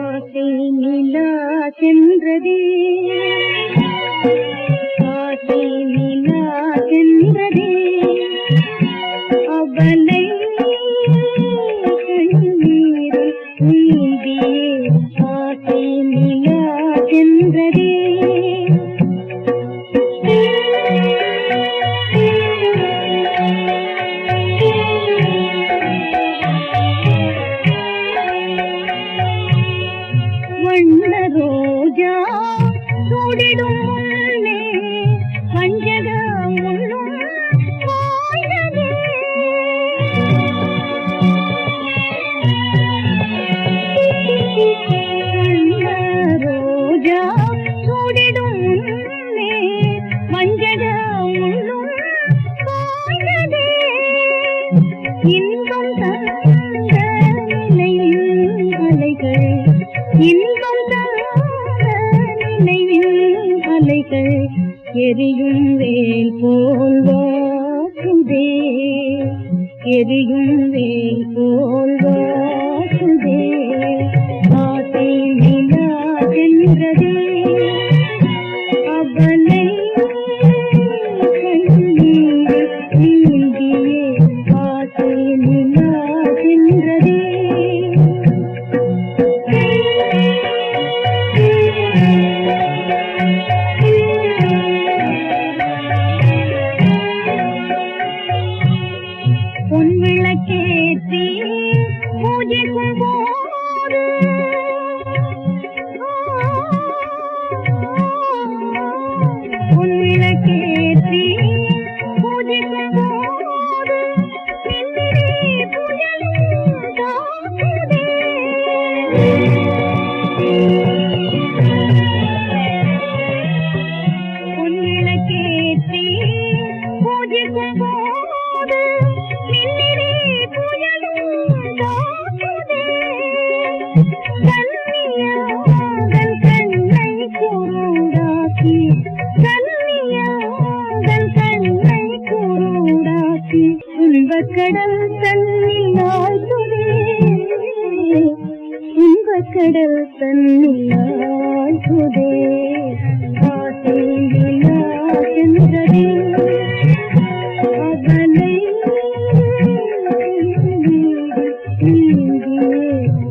ஆசை சென்றதே ஆசை நிலா சென்றதே அவளை கண்ணீரில் நீந்தியே. ஆசை நிலா சென்றதே Bye. நினைவின் எரியும் வேல் போல் வாசுதே. எரியும் வேல் போல் வாசுதே. ஆசை நிலா சென்றதே அவன் mm